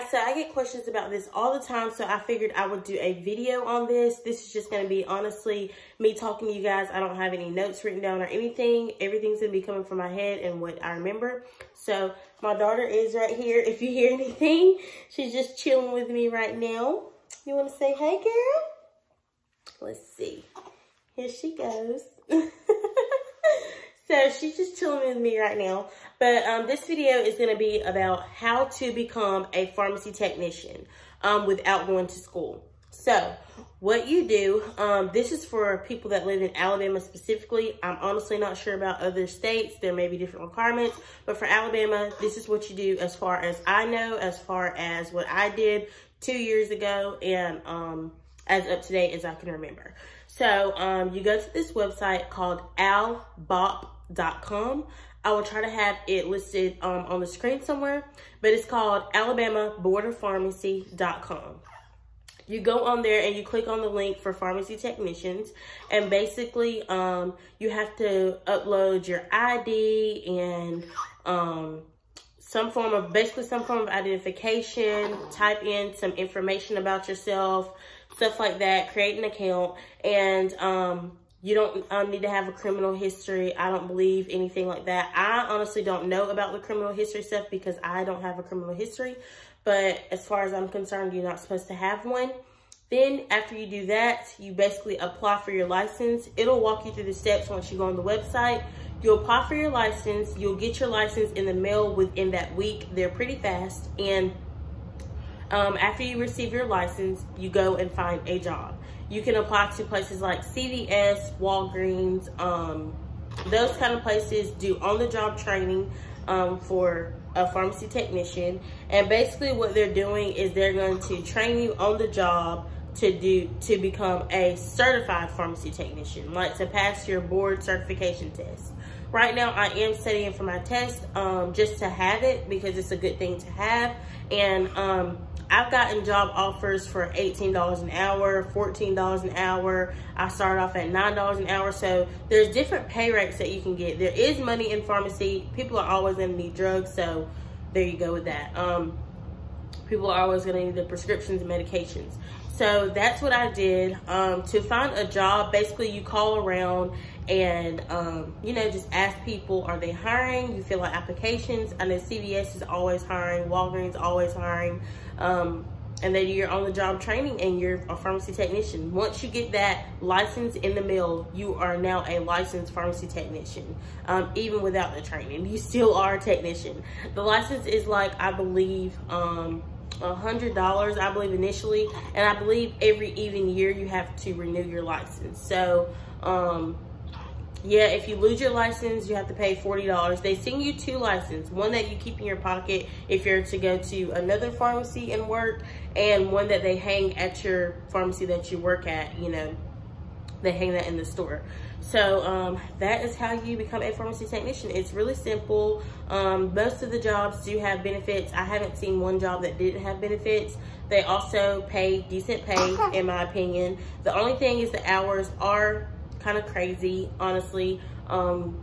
guys, so I get questions about this all the time, so I figured I would do a video on this. This is just going to be, honestly, me talking to you guys. I don't have any notes written down or anything. Everything's going to be coming from my head and what I remember. So, my daughter is right here. If you hear anything, she's just chilling with me right now. You want to say hey, girl? Let's see. Here she goes. So she's just chilling with me right now. But um, this video is going to be about how to become a pharmacy technician um, without going to school. So what you do, um, this is for people that live in Alabama specifically. I'm honestly not sure about other states. There may be different requirements. But for Alabama, this is what you do as far as I know, as far as what I did two years ago and um, as up to date as I can remember. So um, you go to this website called albop alabama.com. I will try to have it listed um, on the screen somewhere, but it's called alabamaboardofpharmacy.com. You go on there and you click on the link for pharmacy technicians, and basically um, you have to upload your ID and um, some form of, basically some form of identification, type in some information about yourself, stuff like that, create an account, and um, you don't um, need to have a criminal history. I don't believe anything like that. I honestly don't know about the criminal history stuff because I don't have a criminal history. But as far as I'm concerned, you're not supposed to have one. Then after you do that, you basically apply for your license. It'll walk you through the steps once you go on the website. You'll apply for your license. You'll get your license in the mail within that week. They're pretty fast. And um, after you receive your license, you go and find a job. You can apply to places like CVS, Walgreens, um, those kind of places do on-the-job training um, for a pharmacy technician. And basically what they're doing is they're going to train you on the job to do to become a certified pharmacy technician, like to pass your board certification test. Right now, I am studying for my test um, just to have it because it's a good thing to have. And um, I've gotten job offers for $18 an hour, $14 an hour. I started off at $9 an hour. So there's different pay rates that you can get. There is money in pharmacy. People are always gonna need drugs. So there you go with that. Um, people are always gonna need the prescriptions and medications. So that's what I did. Um, to find a job, basically you call around and, um, you know, just ask people, are they hiring? You fill out applications. I know CVS is always hiring, Walgreens always hiring. Um, and then you're on the job training and you're a pharmacy technician. Once you get that license in the mail, you are now a licensed pharmacy technician. Um, even without the training, you still are a technician. The license is like, I believe, um, a hundred dollars I believe initially and I believe every even year you have to renew your license so um yeah if you lose your license you have to pay $40 they send you two licenses one that you keep in your pocket if you're to go to another pharmacy and work and one that they hang at your pharmacy that you work at you know they hang that in the store so um, that is how you become a pharmacy technician. It's really simple. Um, most of the jobs do have benefits. I haven't seen one job that didn't have benefits. They also pay decent pay, in my opinion. The only thing is the hours are kind of crazy, honestly. Um,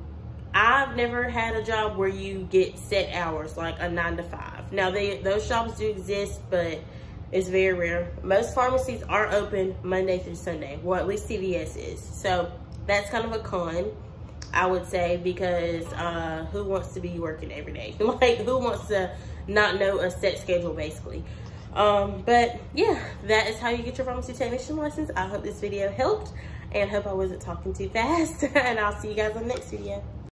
I've never had a job where you get set hours, like a nine to five. Now, they those jobs do exist, but it's very rare. Most pharmacies are open Monday through Sunday. Well, at least CVS is. So that's kind of a con, I would say, because uh, who wants to be working every day? like, who wants to not know a set schedule, basically? Um, but yeah, that is how you get your pharmacy technician license. I hope this video helped and hope I wasn't talking too fast. and I'll see you guys on the next video.